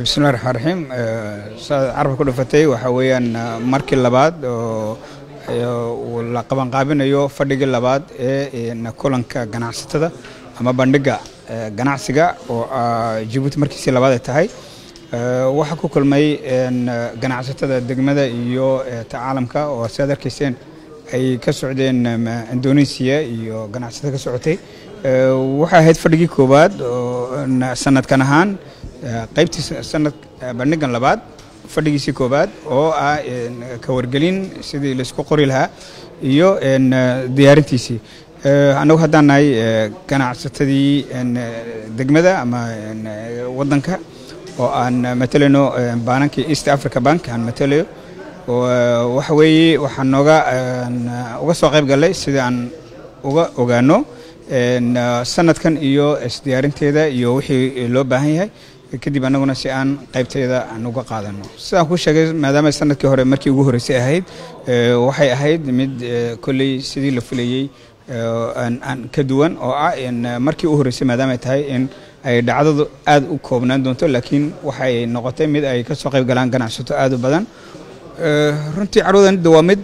bismillahi raxmaan raxiim saad carabka ku dhufatay waxaa weeyaan markii labaad oo la qabanqaabinayo fadhigii labaad ee kulanka ganacsatada ama bandhiga ganacsiga oo jabuuti markiisii labaad ay tahay. Waxaa ku kulmay ganacsatada degmada iyo ta caalamka oo si aad arkayseen ay ka socdeen indonesia iyo ganacsatada ka socotay. Waxay ahayd fadhigii koowaad oo sanadkan ahaan qaybtii sanad bandhigan labaad fadhigiisii koowaad oo ah ka wargelin sidii la isku qori lahaa iyo diyaarintiisii. Annagu haddaan nahay ganacsatadii degmada ama waddanka oo aan matalayno baanankii east africa bank aan matalayo waxa weeye waxaan nooga uga soo qayb gallay sidii aan uga ogaano sanadkan iyo isdiyaarinteeda iyo wixii loo baahan yahay kadib annaguna si aan qaybteeda aan uga qaadano. Sidaan kuu sheegay maadaama sannadkii hore markii ugu horreysay ahayd waxay ahayd mid kolley sidii la fulayey aan ka duwan oo ah markii u horreysay maadaama ay tahay in ay dhacdadu aad u koobnaan doonto laakiin waxay noqotay mid ay ka soo qayb galaan ganacsato aad u badan. Runtii carwadanida waa mid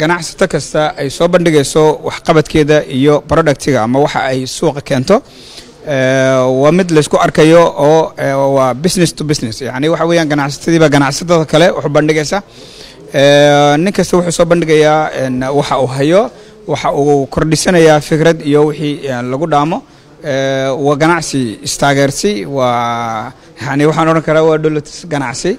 ganacsato kasta ay soo bandhigayso waxqabadkeeda iyo productiga ama waxa ay suuqa keento waa mid laysku arkayo oo waa business to business. Yani waxa weeyaan ganacsatadiiba ganacsatada kale wuxuu bandhigaysa. Nin kasta wuxuu soo bandhigayaa waxa uu hayo waxa uu kordhisanayaa fikrad iyo wixii lagu dhaamo. Waa ganacsi istaageersi waa yani waxaan odhan karaa waa dowlads ganacsi